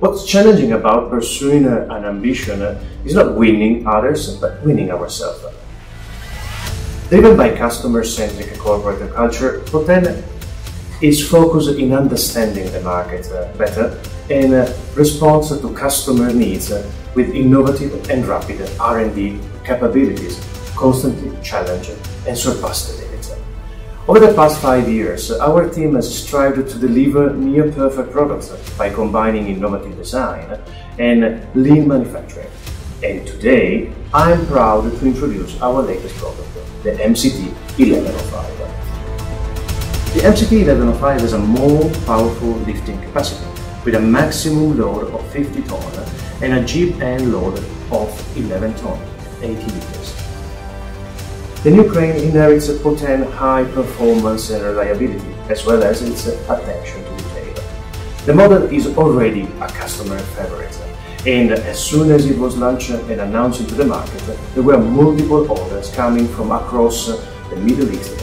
What's challenging about pursuing an ambition uh, is not winning others, but winning ourselves. Driven by customer-centric corporate culture, Potain is focused in understanding the market uh, better and uh, responds to customer needs with innovative and rapid R&D capabilities, constantly challenge and surpass the limits. Over the past five years, our team has strived to deliver near-perfect products by combining innovative design and lean manufacturing. And today, I'm proud to introduce our latest product, the MCT 1105. The MCT 1105 has a more powerful lifting capacity with a maximum load of 50 tons and a jib end load of 11 tons, 80 liters. The new crane inherits a potent high performance and reliability, as well as its attention to detail. The model is already a customer favorite, and as soon as it was launched and announced into the market, there were multiple orders coming from across the Middle East